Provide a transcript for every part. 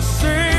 to.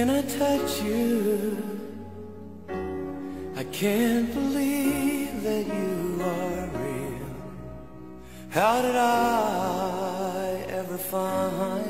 Can I touch you? I can't believe that you are real. How did I ever find?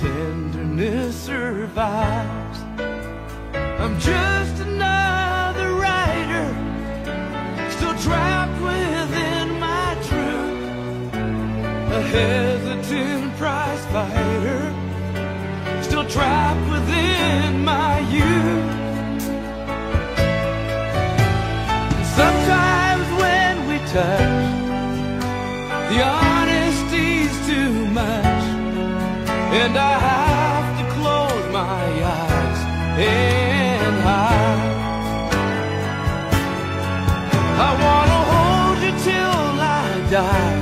Tenderness survives. I'm just another writer, still trapped within my truth. A hesitant prize fighter, still trapped within my youth. Sometimes when we touch, and I have to close my eyes and hide. I wanna hold you till I die,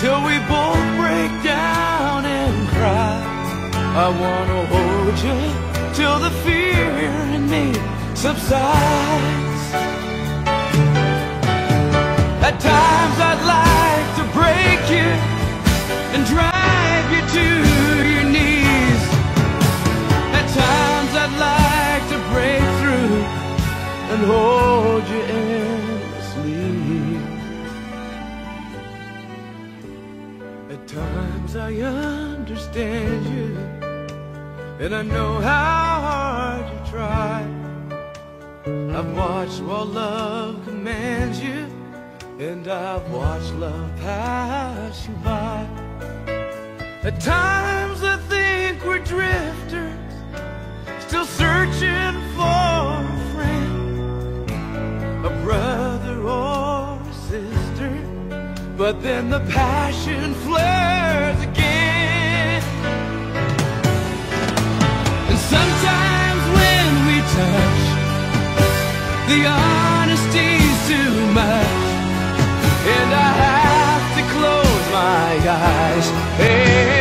till we both break down and cry. I wanna hold you till the fear in me subsides. At times I'd like and hold you endlessly. At times I understand you, and I know how hard you try. I've watched while love commands you, and I've watched love pass you by. At times I think we're drifters, still searching for. But then the passion flares again. And sometimes when we touch The honesty's too much. And I have to close my eyes. Hey.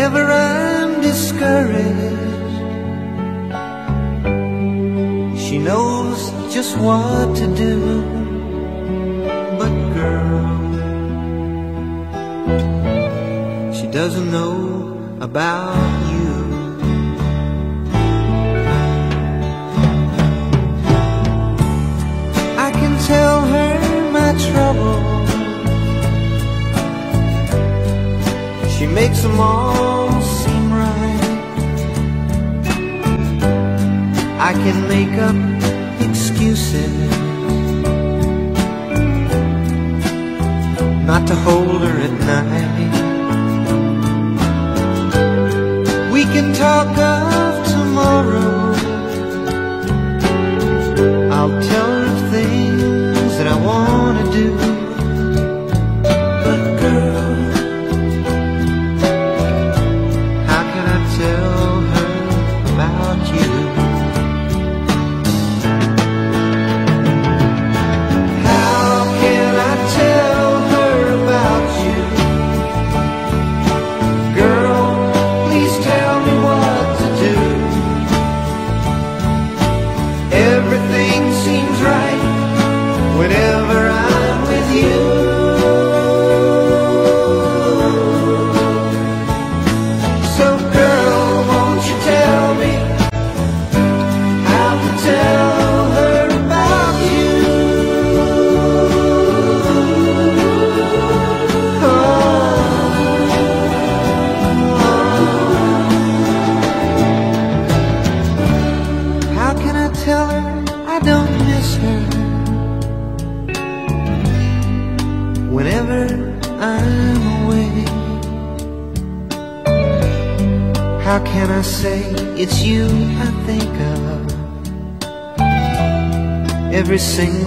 whenever I'm discouraged. She knows just what to do, but girl, she doesn't know about you. I can tell her my trouble. makes them all seem right. I can make up excuses not to hold her at night. We can talk of tomorrow. I'll tell Sing.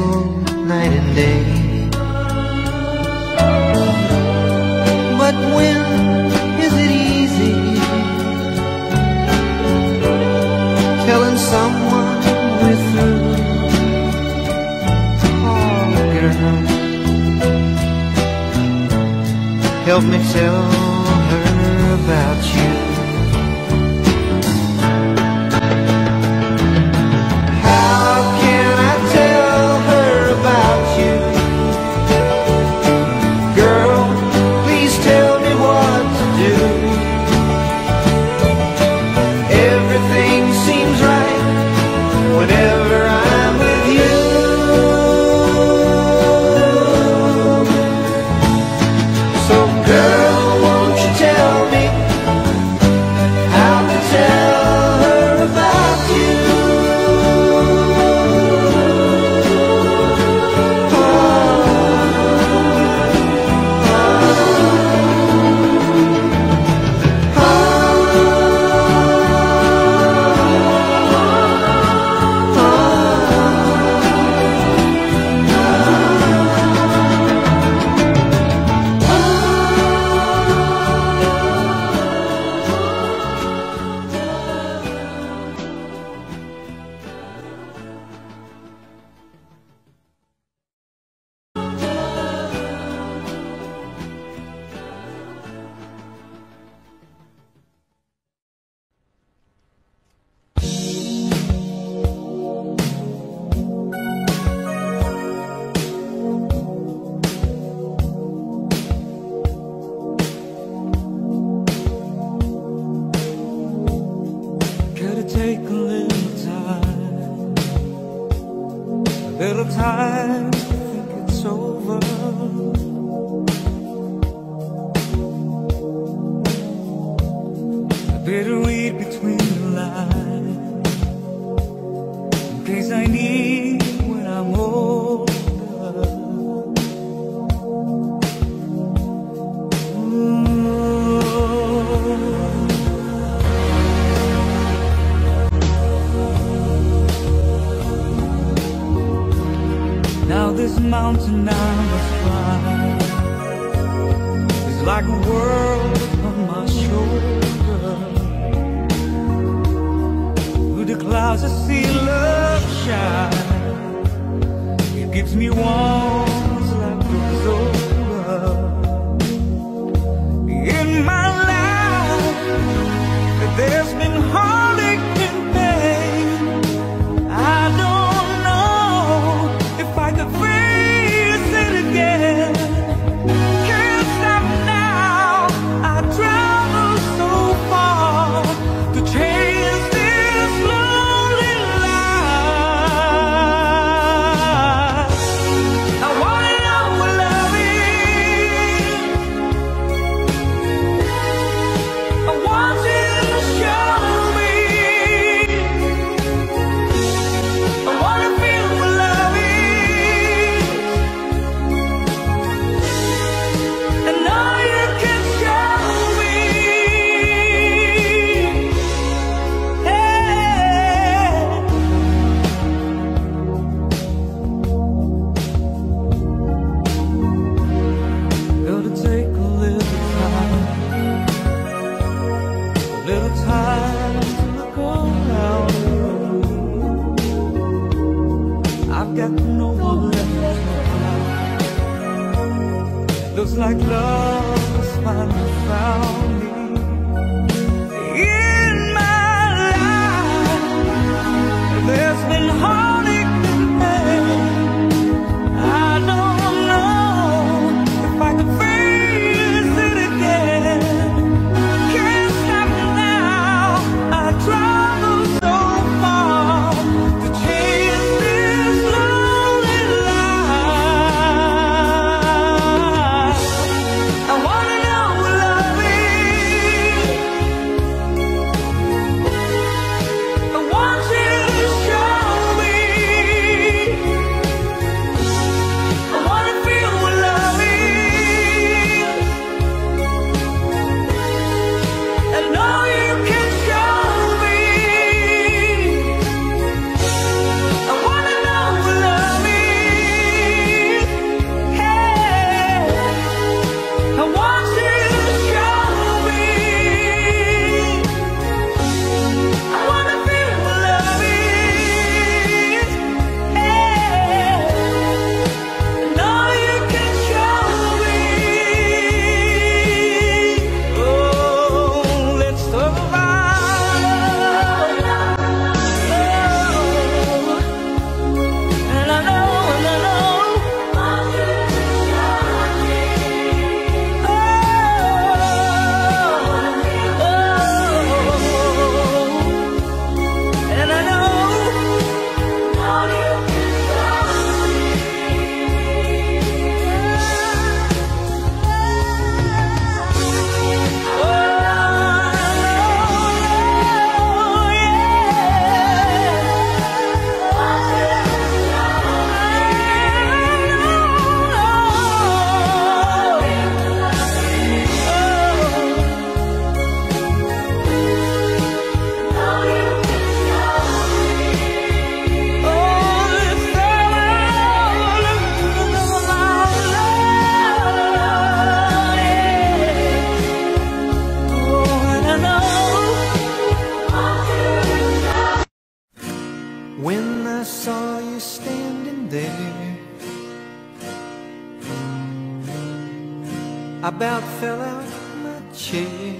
about fell out my chair.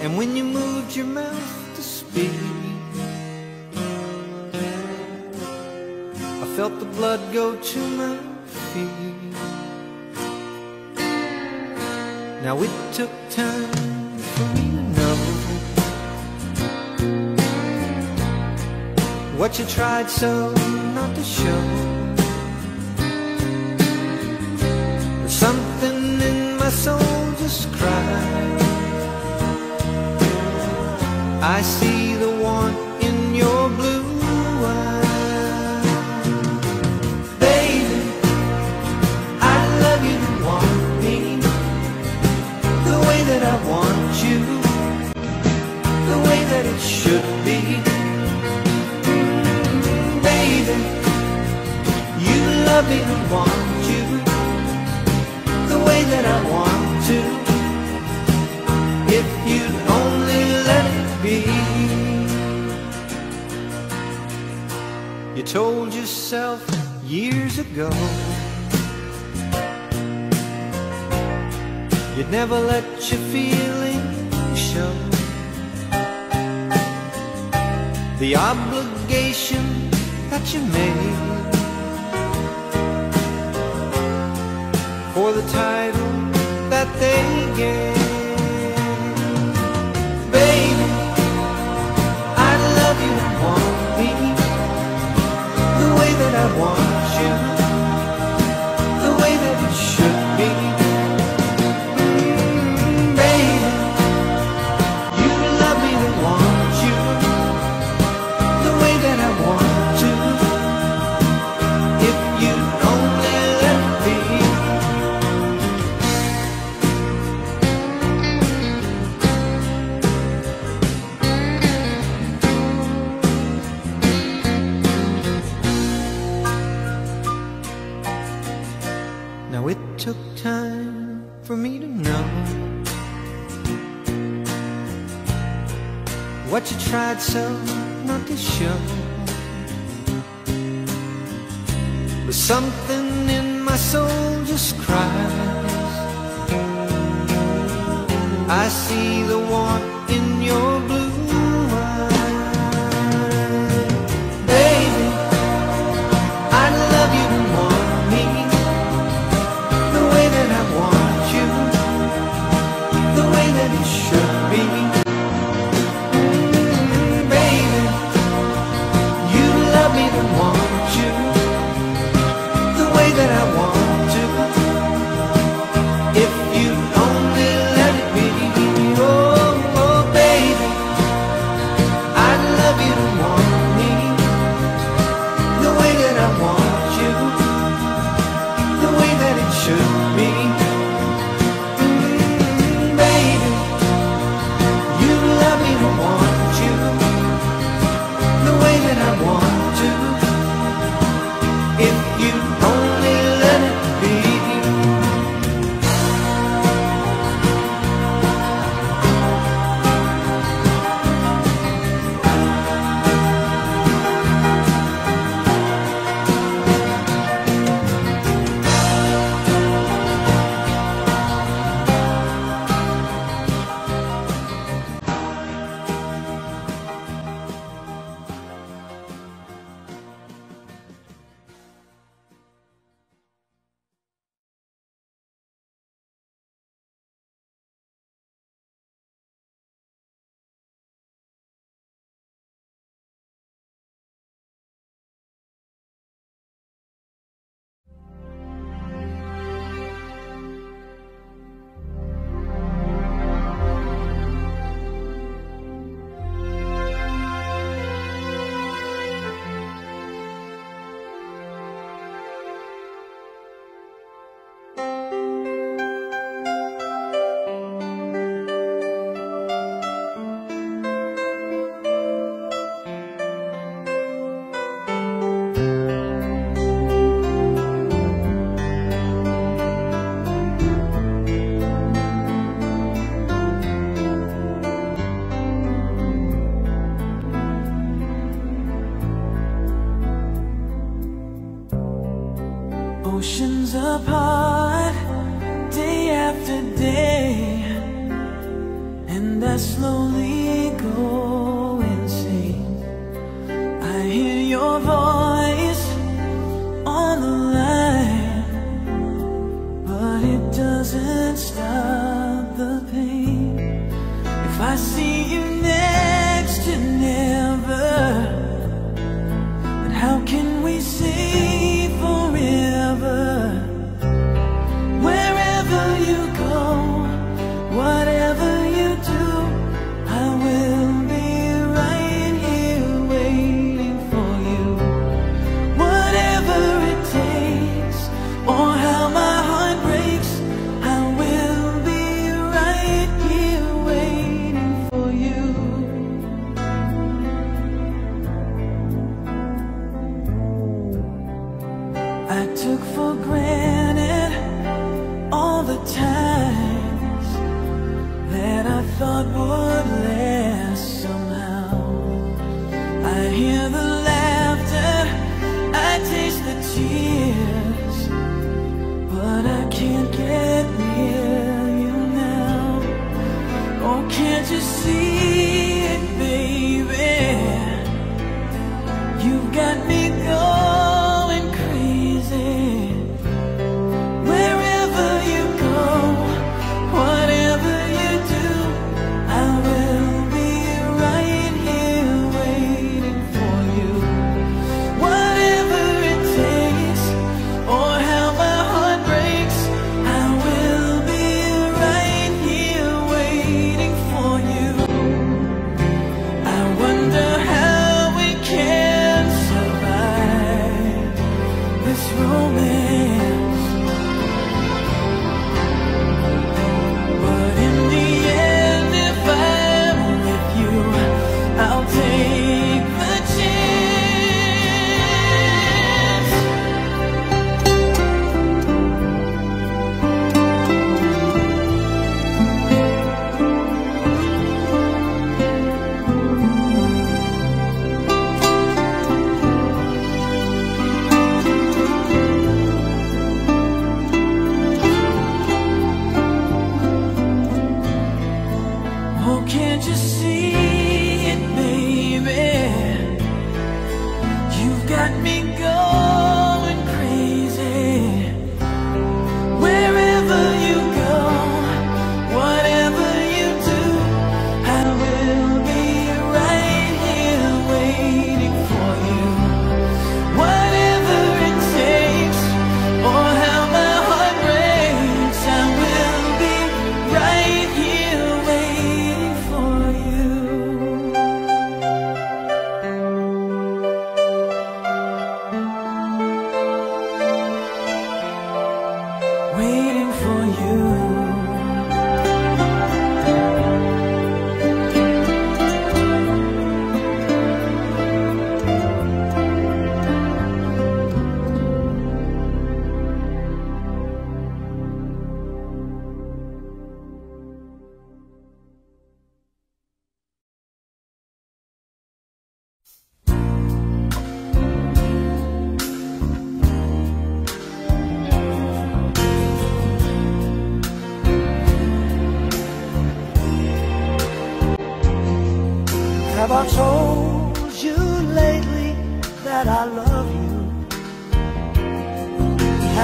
And when you moved your mouth to speak, I felt the blood go to my feet. Now it took time for me to know what you tried so not to show. just cry. I see the want in your blue eyes. Baby, I love you to want me the way that I want you, the way that it should be. Baby, you love me to want you the way that I want. told yourself years ago. You'd never let your feelings show. The obligation that you made For the title that they gave. want you.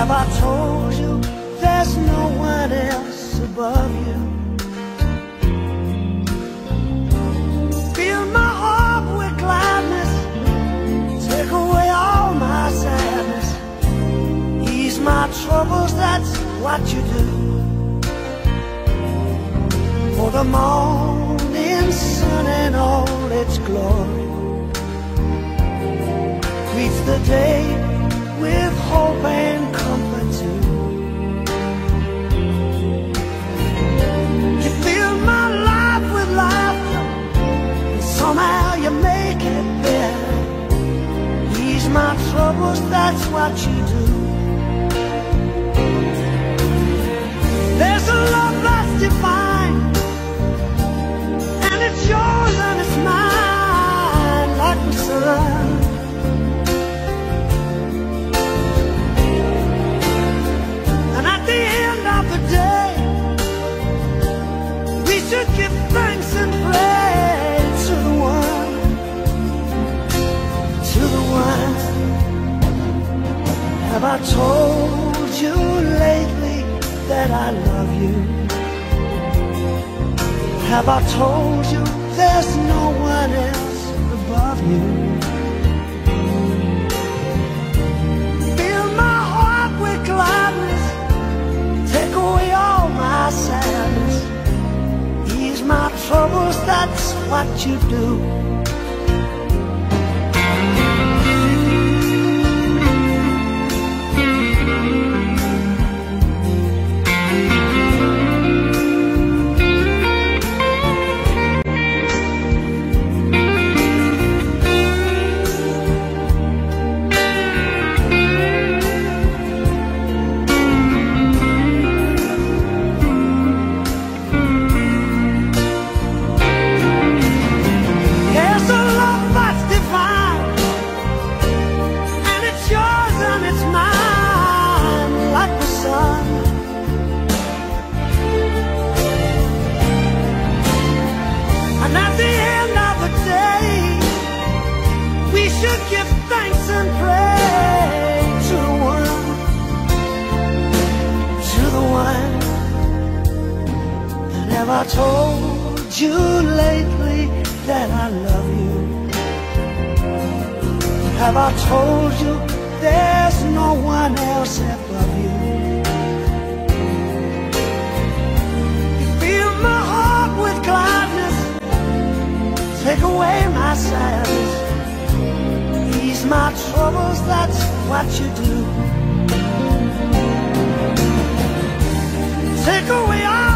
Have I told you there's no one else above you? Fill my heart with gladness, take away all my sadness, ease my troubles, that's what you do. For the morning sun and all its glory greets the day with hope and comfort too. You fill my life with laughter, and somehow you make it better. Ease my troubles, that's what you do. I told you lately that I love you? Have I told you there's no one else above you? Fill my heart with gladness, take away all my sadness, ease my troubles, that's what you do. Told you lately that I love you? Have I told you there's no one else above you? You fill my heart with gladness, take away my sadness, ease my troubles, that's what you do. Take away all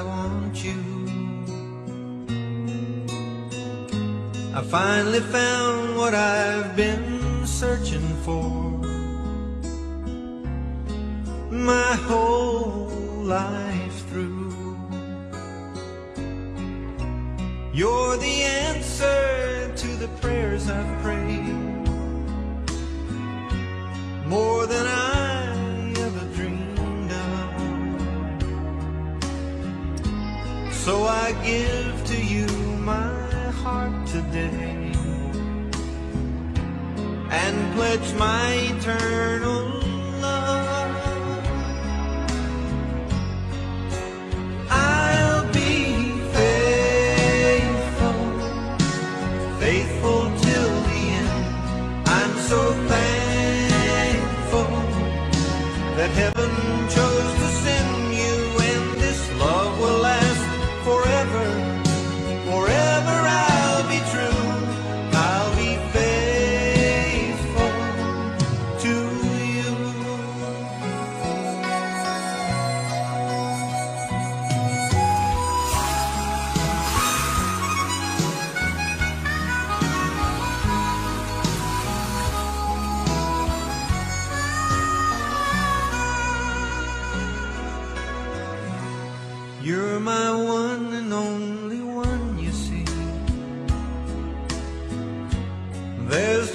I want you. I finally found what I've been searching for. My whole life through. You're the answer to the prayers I've prayed. More than I So I give to you my heart today and pledge my eternal love.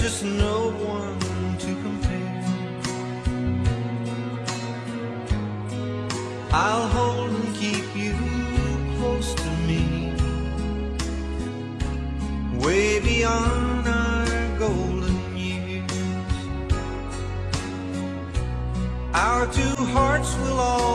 Just no one to compare. I'll hold and keep you close to me. Way beyond our golden years. Our two hearts will always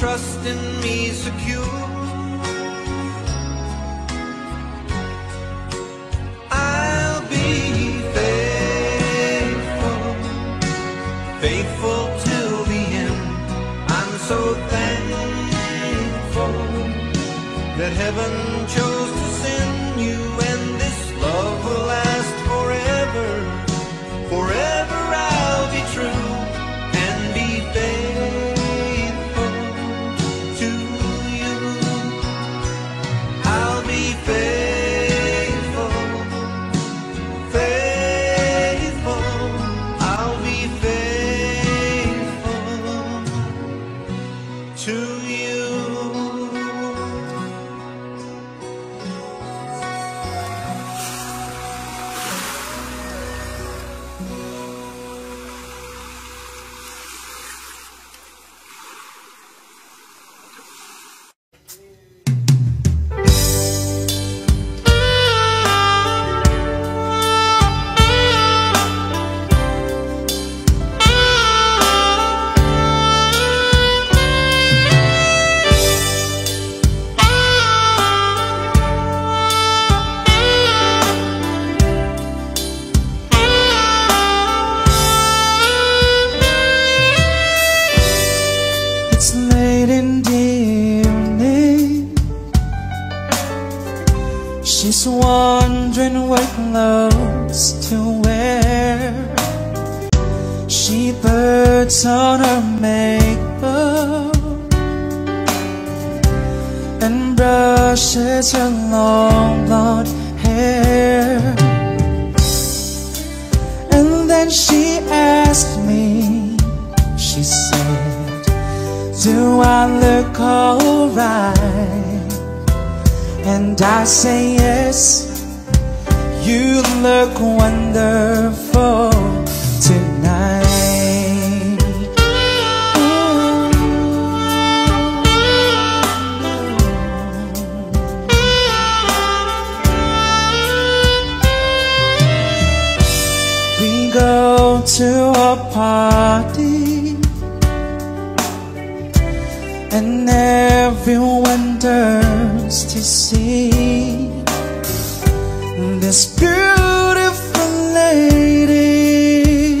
trust in me secure. I'll be faithful, faithful till the end. I'm so thankful that heaven chose turns see this beautiful lady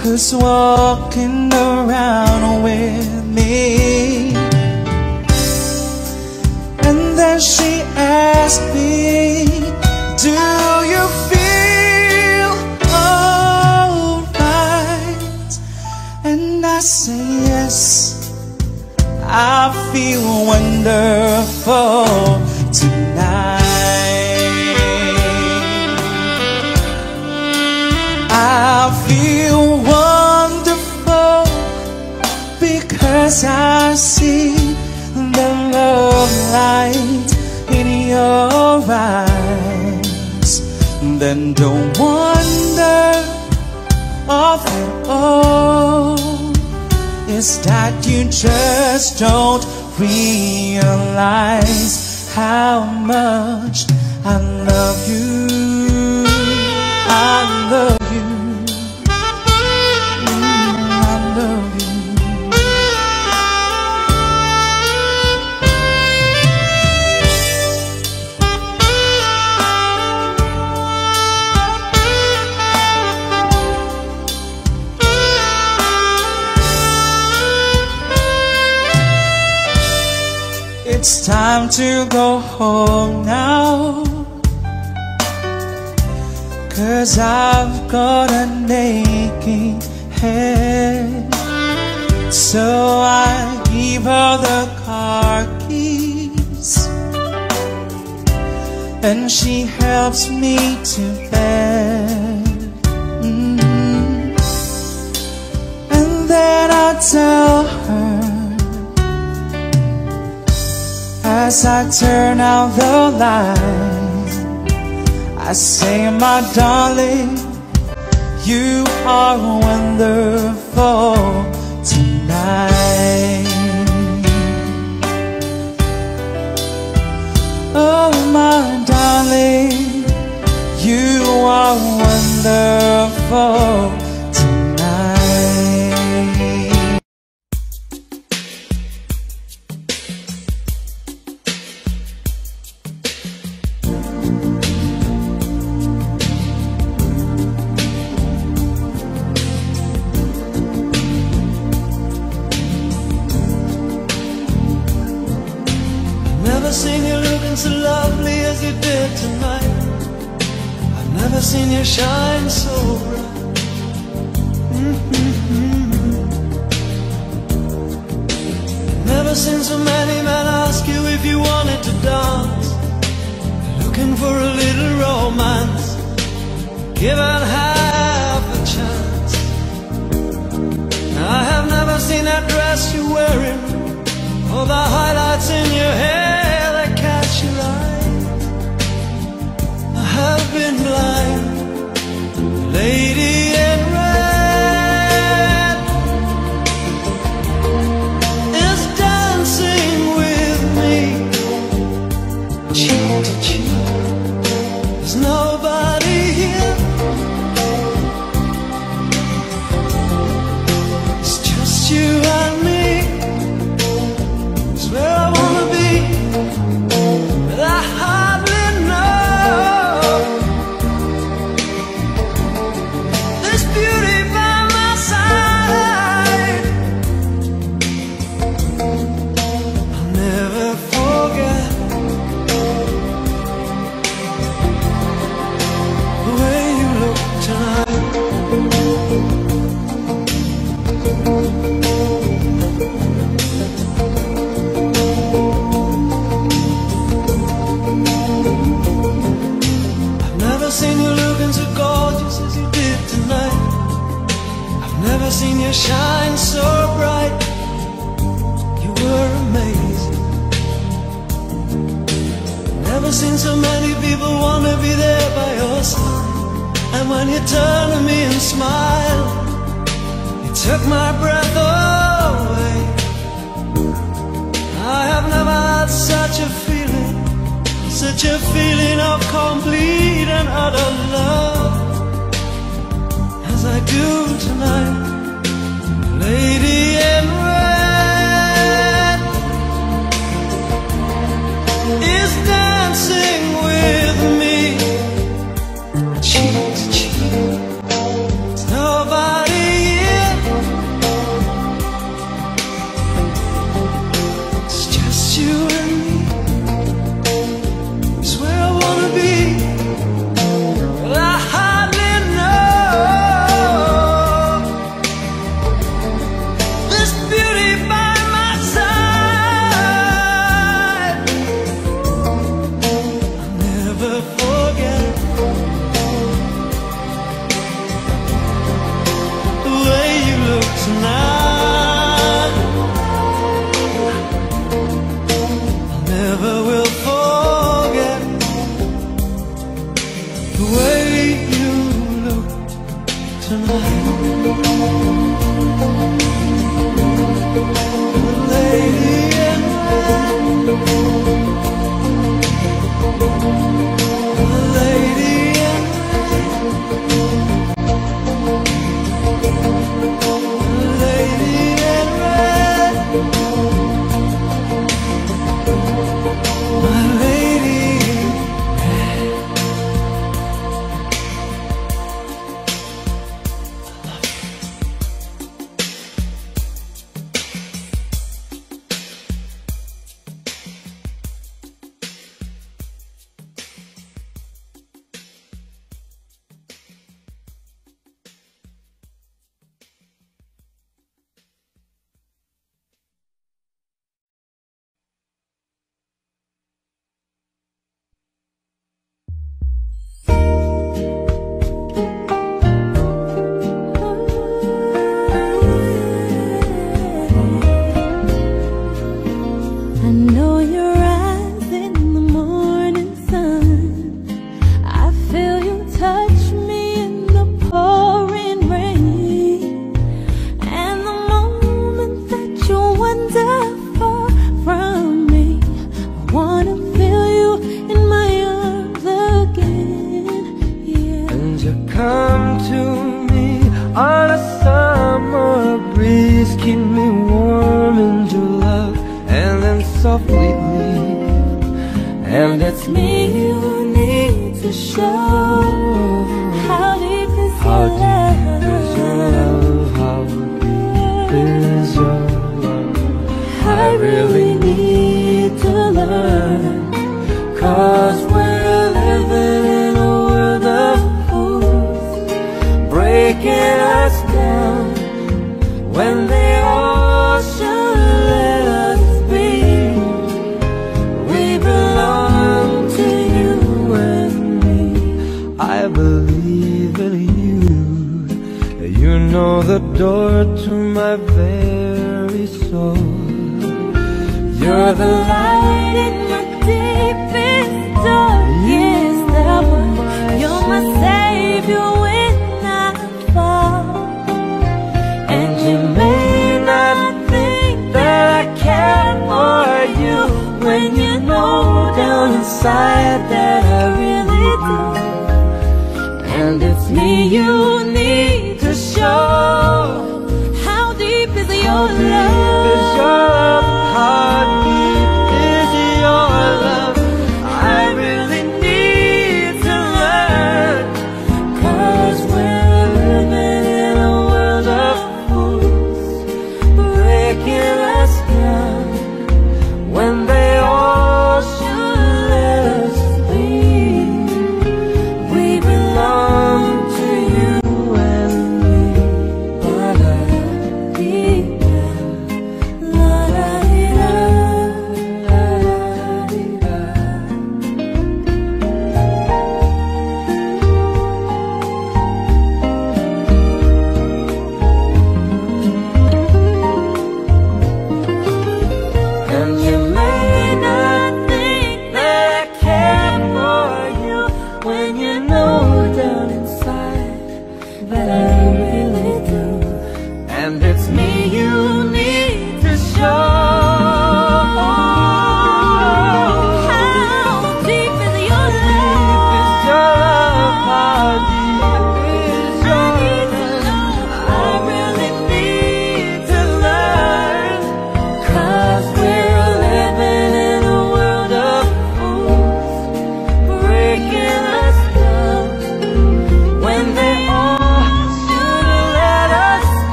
who's walking around with me. And then she asked me, Do you feel alright? And I say yes. I feel wonderful tonight. I feel wonderful because I see the love light in your eyes. Then don't wonder of it all is that you just don't realize how much I love you. I love time to go home now. Cause I've got an aching head. So I give her the car keys And she helps me to bed Mm. And then I tell her As I turn out the light I say, my darling You are wonderful tonight. Oh, my darling You are wonderful you shine so bright. Mm-hmm. Never seen so many men ask you if you wanted to dance. Looking for a little romance. Given half a chance. I have never seen that dress you're wearing. All the highlights in your hair that catch your eye. I have been blind, lady you shine so bright. You were amazing. Never seen so many people want to be there by your side. And when you turned to me and smiled, you took my breath away. I have never had such a feeling. Such a feeling of complete and utter love as I do tonight, lady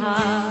heart.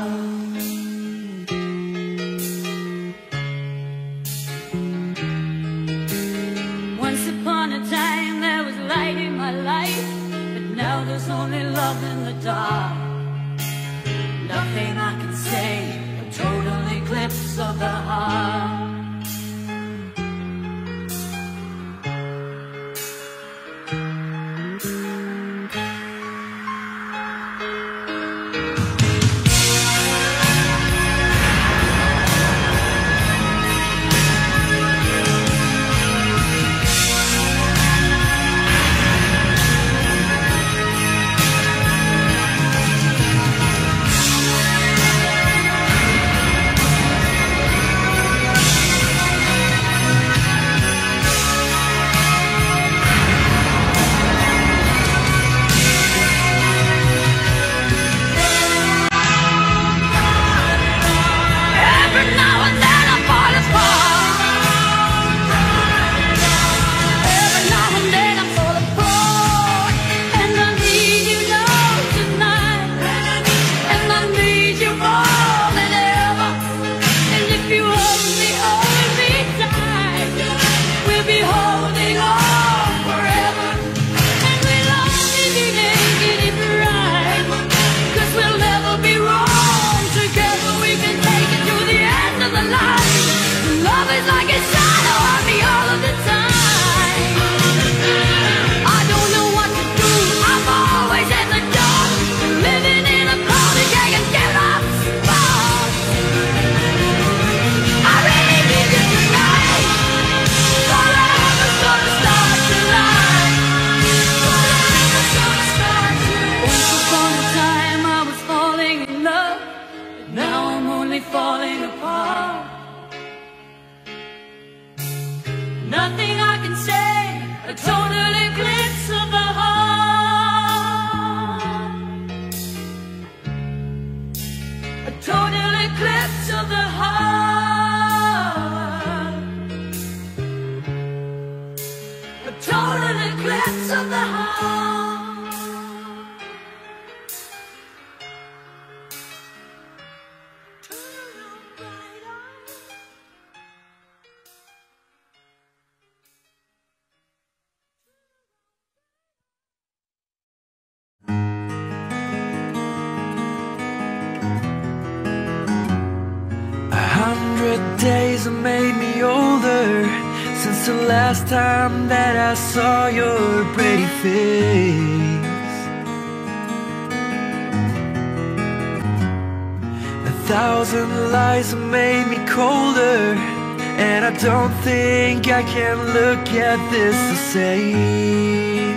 I can't look at this the same.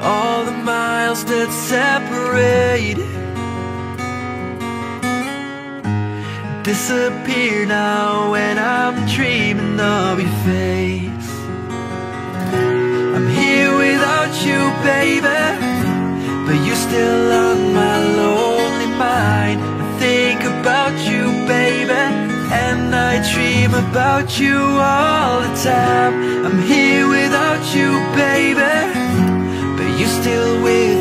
All the miles that separate Disappear about you all the time. I'm here without you, baby But you still with